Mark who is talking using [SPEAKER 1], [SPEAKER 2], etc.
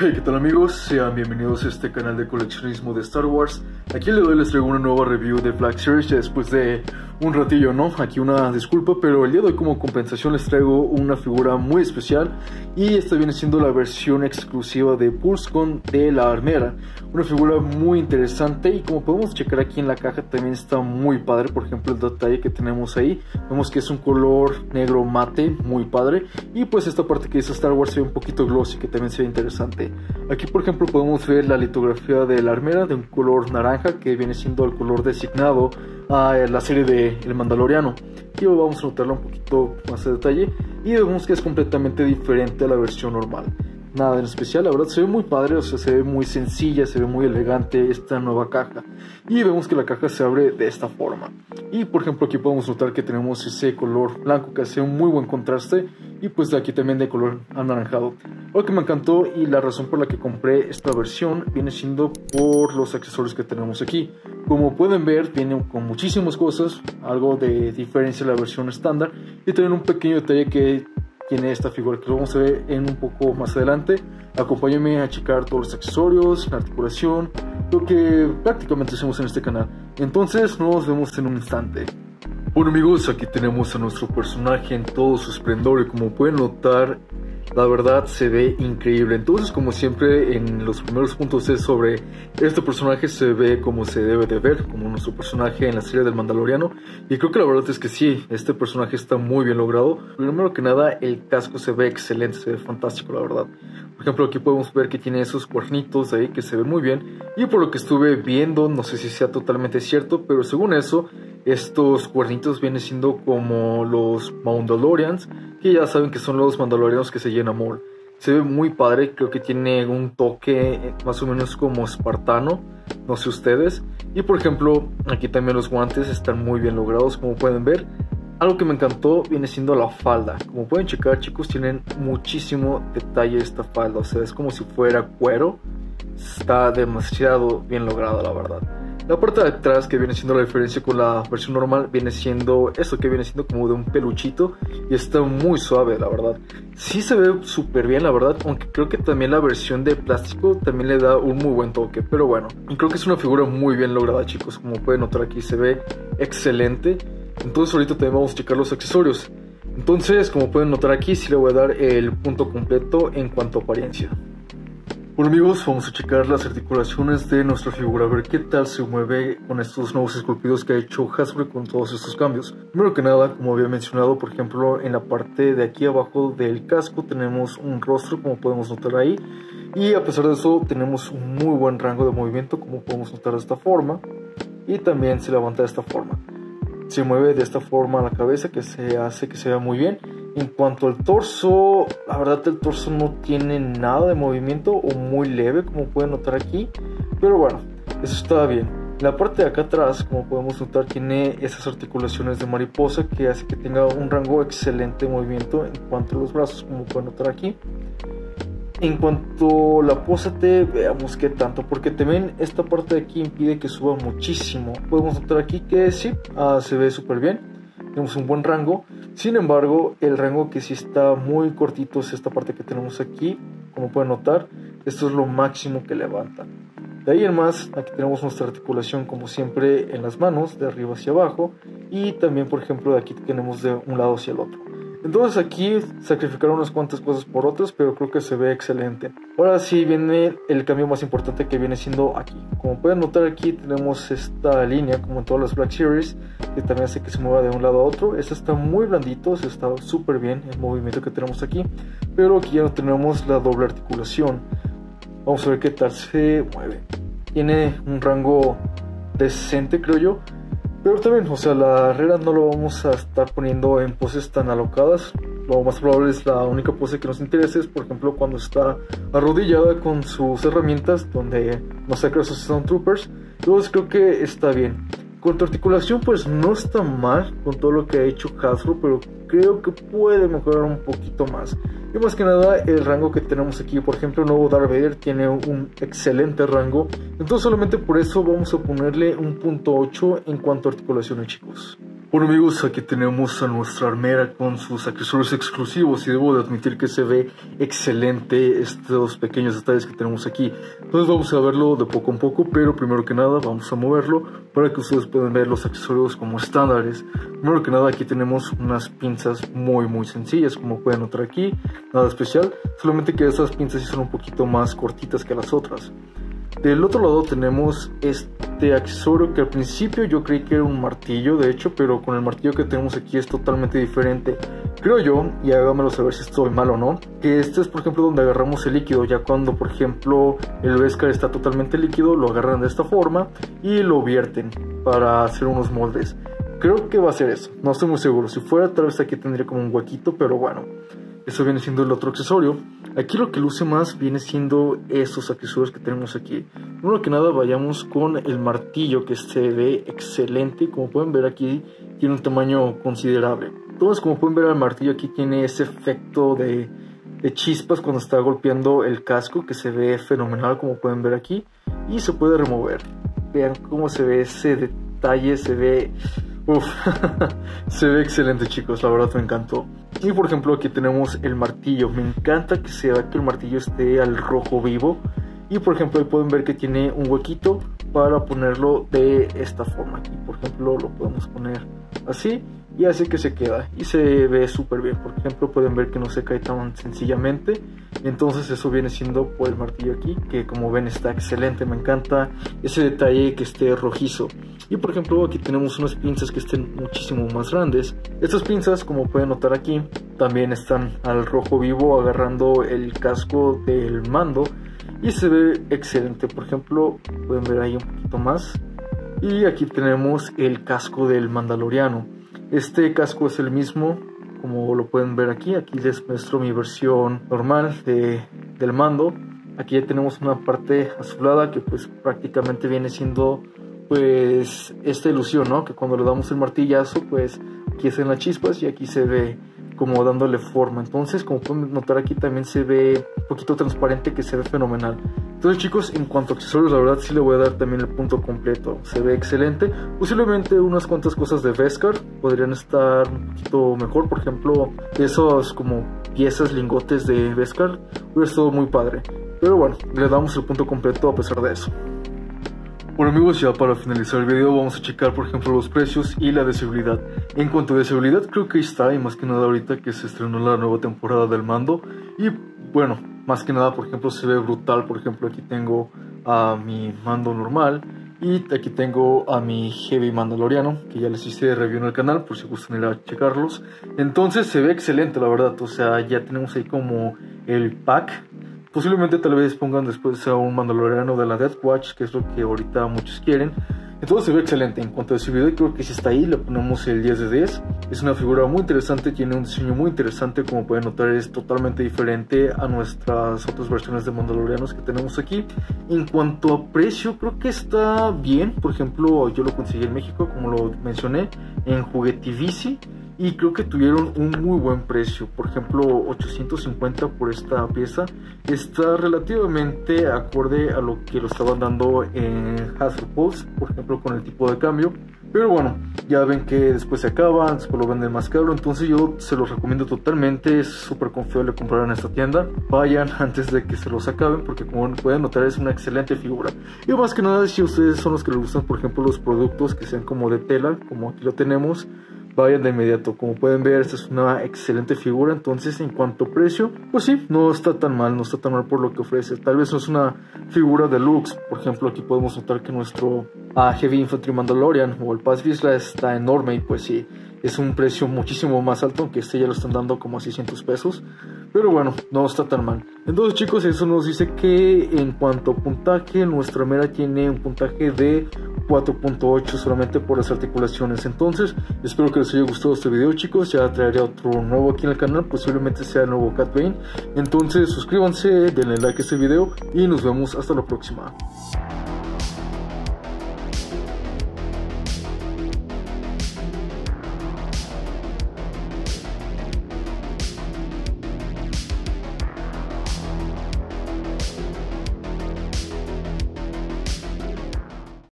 [SPEAKER 1] Hey, ¿qué tal amigos? Sean bienvenidos a este canal de coleccionismo de Star Wars. Aquí le doy les traigo una nueva review de Black Series después de un ratillo, ¿no? Aquí una disculpa, pero el día de hoy como compensación les traigo una figura muy especial y esta viene siendo la versión exclusiva de PulseCon de la armera. Una figura muy interesante y como podemos checar aquí en la caja también está muy padre, por ejemplo el detalle que tenemos ahí, vemos que es un color negro mate, muy padre y pues esta parte que dice Star Wars se ve un poquito glossy que también se ve interesante. Aquí por ejemplo podemos ver la litografía de la armera de un color naranja que viene siendo el color designado a la serie de El Mandaloriano. Aquí vamos a notarlo un poquito más de detalle y vemos que es completamente diferente a la versión normal. Nada en especial, la verdad se ve muy padre, o sea, se ve muy sencilla, se ve muy elegante esta nueva caja. Y vemos que la caja se abre de esta forma. Y por ejemplo aquí podemos notar que tenemos ese color blanco que hace un muy buen contraste y pues de aquí también de color anaranjado. Lo que me encantó y la razón por la que compré esta versión viene siendo por los accesorios que tenemos aquí. Como pueden ver, viene con muchísimas cosas, algo de diferencia a la versión estándar y también un pequeño detalle que tiene esta figura que lo vamos a ver en un poco más adelante. Acompáñenme a checar todos los accesorios, la articulación, lo que prácticamente hacemos en este canal. Entonces nos vemos en un instante. Bueno amigos, aquí tenemos a nuestro personaje en todo su esplendor y como pueden notar la verdad se ve increíble. Entonces, como siempre, en los primeros puntos es sobre este personaje se ve como se debe de ver, como nuestro personaje en la serie del Mandaloriano. Y creo que la verdad es que sí, este personaje está muy bien logrado. Primero que nada, el casco se ve excelente, se ve fantástico, la verdad. Por ejemplo, aquí podemos ver que tiene esos cuernitos ahí que se ven muy bien. Y por lo que estuve viendo, no sé si sea totalmente cierto, pero según eso, estos cuernitos vienen siendo como los Mandalorians, que ya saben que son los Mandalorianos que se llenan amor. Se ve muy padre, creo que tiene un toque más o menos como espartano, no sé ustedes. Y por ejemplo, aquí también los guantes están muy bien logrados, como pueden ver. Algo que me encantó viene siendo la falda. Como pueden checar, chicos, tienen muchísimo detalle esta falda. O sea, es como si fuera cuero. Está demasiado bien lograda, la verdad. La parte de atrás que viene siendo la diferencia con la versión normal viene siendo esto que viene siendo como de un peluchito y está muy suave la verdad. Sí se ve súper bien la verdad, aunque creo que también la versión de plástico también le da un muy buen toque, pero bueno, creo que es una figura muy bien lograda chicos, como pueden notar aquí se ve excelente. Entonces ahorita también vamos a checar los accesorios. Entonces, como pueden notar aquí, sí le voy a dar el punto completo en cuanto a apariencia. Bueno amigos, vamos a checar las articulaciones de nuestra figura, a ver qué tal se mueve con estos nuevos esculpidos que ha hecho Hasbro con todos estos cambios. Primero que nada, como había mencionado, por ejemplo, en la parte de aquí abajo del casco tenemos un rostro, como podemos notar ahí. Y a pesar de eso, tenemos un muy buen rango de movimiento, como podemos notar de esta forma. Y también se levanta de esta forma. Se mueve de esta forma la cabeza, que se hace que se vea muy bien. En cuanto al torso, la verdad el torso no tiene nada de movimiento o muy leve como pueden notar aquí. Pero bueno, eso está bien. La parte de acá atrás, como podemos notar, tiene esas articulaciones de mariposa que hace que tenga un rango excelente de movimiento en cuanto a los brazos, como pueden notar aquí. En cuanto a la pósate, veamos qué tanto, porque también esta parte de aquí impide que suba muchísimo. Podemos notar aquí que sí, ah, se ve súper bien tenemos un buen rango. Sin embargo, el rango que sí está muy cortito es esta parte que tenemos aquí. Como pueden notar, esto es lo máximo que levanta. De ahí en más, aquí tenemos nuestra articulación como siempre en las manos, de arriba hacia abajo. Y también, por ejemplo, de aquí tenemos de un lado hacia el otro. Entonces aquí sacrificaron unas cuantas cosas por otras, pero creo que se ve excelente. Ahora sí viene el cambio más importante que viene siendo aquí. Como pueden notar aquí tenemos esta línea, como en todas las Black Series, también hace que se mueva de un lado a otro. Esta está muy blandito, se está súper bien el movimiento que tenemos aquí, pero aquí ya no tenemos la doble articulación. Vamos a ver qué tal se mueve. Tiene un rango decente creo yo pero también, o sea, la Herrera no lo vamos a estar poniendo en poses tan alocadas. Lo más probable es la única pose que nos interese, es por ejemplo cuando está arrodillada con sus herramientas donde masacra a sus Troopers. Entonces creo que está bien. Con articulación pues no está mal con todo lo que ha hecho Hasbro, pero creo que puede mejorar un poquito más. Y más que nada el rango que tenemos aquí, por ejemplo el nuevo Darth tiene un excelente rango, entonces solamente por eso vamos a ponerle un punto 8 en cuanto a articulaciones chicos. Bueno amigos, aquí tenemos a nuestra armera con sus accesorios exclusivos y debo de admitir que se ve excelente estos pequeños detalles que tenemos aquí. Entonces vamos a verlo de poco en poco, pero primero que nada vamos a moverlo para que ustedes puedan ver los accesorios como estándares. Primero que nada aquí tenemos unas pinzas muy muy sencillas como pueden notar aquí, nada especial, solamente que estas pinzas sí son un poquito más cortitas que las otras. Del otro lado tenemos este accesorio que al principio yo creí que era un martillo, de hecho, pero con el martillo que tenemos aquí es totalmente diferente. Creo yo, y háganmelo saber si estoy mal o no, que este es por ejemplo donde agarramos el líquido, ya cuando por ejemplo el Vescar está totalmente líquido, lo agarran de esta forma y lo vierten para hacer unos moldes. Creo que va a ser eso, no estoy muy seguro, si fuera tal vez aquí tendría como un huequito, pero bueno, eso viene siendo el otro accesorio. Aquí lo que luce más viene siendo estos accesorios que tenemos aquí. Primero que nada vayamos con el martillo que se ve excelente. Como pueden ver aquí tiene un tamaño considerable. Entonces como pueden ver el martillo aquí tiene ese efecto de, de chispas cuando está golpeando el casco que se ve fenomenal como pueden ver aquí. Y se puede remover. Vean cómo se ve ese detalle, se ve Uf, se ve excelente chicos, la verdad me encantó. Y por ejemplo aquí tenemos el martillo, me encanta que se vea que el martillo esté al rojo vivo. Y por ejemplo ahí pueden ver que tiene un huequito para ponerlo de esta forma. Aquí por ejemplo lo podemos poner así y así que se queda y se ve súper bien. Por ejemplo pueden ver que no se cae tan sencillamente. Entonces eso viene siendo por el martillo aquí que como ven está excelente me encanta ese detalle que esté rojizo. Y por ejemplo aquí tenemos unas pinzas que estén muchísimo más grandes. Estas pinzas como pueden notar aquí también están al rojo vivo agarrando el casco del mando y se ve excelente por ejemplo pueden ver ahí un poquito más y aquí tenemos el casco del mandaloriano este casco es el mismo, como lo pueden ver aquí. Aquí les muestro mi versión normal de, del mando. Aquí ya tenemos una parte azulada que pues prácticamente viene siendo pues esta ilusión, ¿no? Que cuando le damos el martillazo pues aquí hacen las chispas y aquí se ve como dándole forma. Entonces, como pueden notar aquí también se ve un poquito transparente que se ve fenomenal. Entonces chicos, en cuanto a accesorios, la verdad sí le voy a dar también el punto completo. Se ve excelente. Posiblemente unas cuantas cosas de Vescar podrían estar un poquito mejor. Por ejemplo, esos como piezas, lingotes de Vescar, hubiera estado muy padre. Pero bueno, le damos el punto completo a pesar de eso. Bueno amigos, ya para finalizar el video vamos a checar por ejemplo los precios y la deseabilidad. En cuanto a deseabilidad creo que está y más que nada ahorita que se estrenó la nueva temporada del mando. Y bueno, más que nada por ejemplo se ve brutal, por ejemplo aquí tengo a mi mando normal y aquí tengo a mi Heavy Mandaloriano, que ya les hice review en el canal por si gustan ir a checarlos. Entonces se ve excelente la verdad, o sea ya tenemos ahí como el pack Posiblemente tal vez pongan después a un mandaloriano de la Death Watch, que es lo que ahorita muchos quieren. Entonces se ve excelente. En cuanto a ese video, creo que si está ahí, le ponemos el 10 de 10. Es una figura muy interesante, tiene un diseño muy interesante. Como pueden notar, es totalmente diferente a nuestras otras versiones de Mandalorianos que tenemos aquí. En cuanto a precio, creo que está bien. Por ejemplo, yo lo conseguí en México, como lo mencioné, en Juguetivici y creo que tuvieron un muy buen precio. Por ejemplo, 850 por esta pieza está relativamente acorde a lo que lo estaban dando en Hasbro Pulse, por ejemplo, con el tipo de cambio. Pero bueno, ya ven que después se acaban, después lo venden más caro, entonces yo se los recomiendo totalmente, es súper confiable comprar en esta tienda. Vayan antes de que se los acaben porque como pueden notar es una excelente figura. Y más que nada si ustedes son los que les gustan, por ejemplo, los productos que sean como de tela, como aquí lo tenemos, vayan de inmediato. Como pueden ver, esta es una excelente figura. Entonces, en cuanto a precio, pues sí, no está tan mal, no está tan mal por lo que ofrece. Tal vez no es una figura deluxe. Por ejemplo, aquí podemos notar que nuestro uh, Heavy Infantry Mandalorian o el Paz Vizsla está enorme y pues sí, es un precio muchísimo más alto, aunque este ya lo están dando como a 600 pesos. Pero bueno, no está tan mal. Entonces chicos, eso nos dice que en cuanto a puntaje, nuestra mera tiene un puntaje de 4.8 solamente por las articulaciones. Entonces, espero que les haya gustado este video, chicos. Ya traeré otro nuevo aquí en el canal, posiblemente sea el nuevo Cat Bane. Entonces, suscríbanse, denle like a este video y nos vemos hasta la próxima.